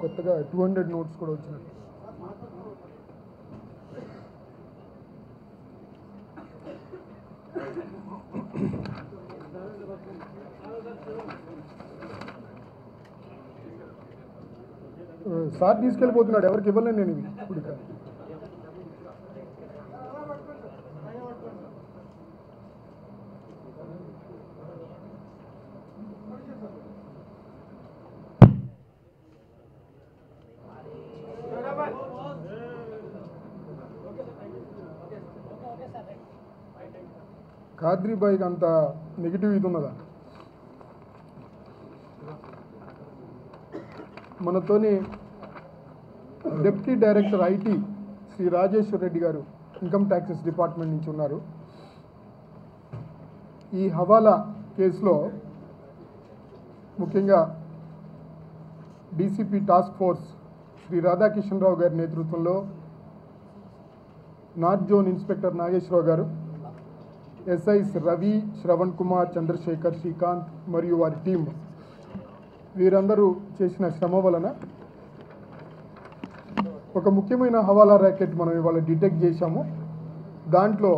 కొత్తగా two hundred notes కూడా వచ్చినట్టు. సార్ తీసుకెళ్ళిపోతున్నాడు. ఎవరికి ఇవ్వలేను నేను ఇవి. ఇప్పుడు ఖాద్రీబాయికి అంత నెగిటివ్ ఇది ఉన్నదా? మనతోని deputy director IT Shri Rajeshwar Reddy garu income taxes department నుంచి ఉన్నారు. ఈ హవాలా కేసులో ముఖ్యంగా DCP task force Shri Radhakishan Rao గారి నేతృత్వంలో north zone inspector Nageswararao garu SIs Ravi Shravan Kumar Chandrasekhar Srikanth మరియు వారి టీం. వీరందరూ చేసిన శ్రమ వలన ఒక ముఖ్యమైన హవాలా ర్యాకెట్ మనం ఇవాళ డిటెక్ట్ చేశాము. దాంట్లో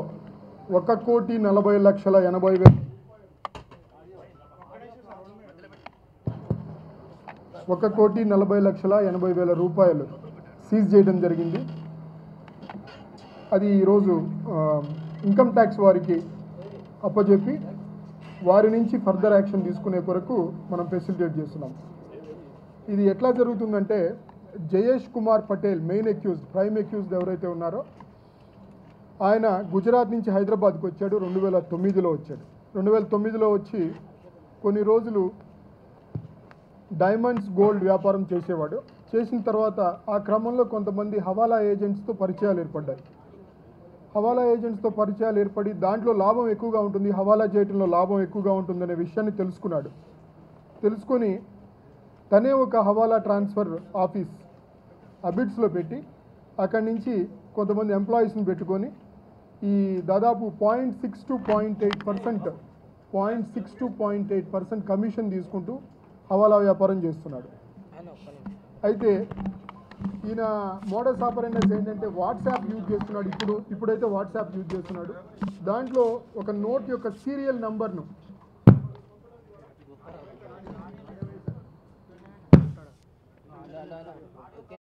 ఒక కోటి నలభై లక్షల ఎనభై వేల ఒక కోటి నలభై లక్షల ఎనభై వేల రూపాయలు సీజ్ చేయడం జరిగింది. అది ఈరోజు ఇన్కమ్ ట్యాక్స్ వారికి అప్పచెప్పి వారి నుంచి ఫర్దర్ యాక్షన్ తీసుకునే కొరకు మనం ఫెసిలిటేట్ చేస్తున్నాం. ఇది ఎట్లా జరుగుతుందంటే Jayesh Kumar Patel main accused prime accused ఎవరైతే ఉన్నారో ఆయన గుజరాత్ నుంచి హైదరాబాద్కి వచ్చాడు రెండు వేల తొమ్మిదిలో వచ్చాడు. రెండు వేల తొమ్మిదిలో వచ్చి కొన్ని రోజులు డైమండ్స్ గోల్డ్ వ్యాపారం చేసేవాడు. చేసిన తర్వాత ఆ క్రమంలో కొంతమంది హవాలా ఏజెంట్స్తో పరిచయాలు ఏర్పడ్డాయి. హవాలా ఏజెంట్స్తో పరిచయాలు ఏర్పడి దాంట్లో లాభం ఎక్కువగా ఉంటుంది హవాలా చేయటంలో లాభం ఎక్కువగా ఉంటుందనే విషయాన్ని తెలుసుకున్నాడు. తెలుసుకొని తనే ఒక హవాలా ట్రాన్స్ఫర్ ఆఫీస్ అబిడ్స్లో పెట్టి అక్కడి నుంచి కొంతమంది ఎంప్లాయీస్ని పెట్టుకొని ఈ దాదాపు point six two point eight percent point six two point eight percent commission తీసుకుంటూ హవాలా వ్యాపారం చేస్తున్నాడు. అయితే ఈయన మోడల్స్ ఆపరెండర్స్ ఏంటంటే వాట్సాప్ యూజ్ చేస్తున్నాడు. ఇప్పుడు ఇప్పుడైతే వాట్సాప్ యూజ్ చేస్తున్నాడు. దాంట్లో ఒక నోట్ యొక్క సీరియల్ నంబర్ను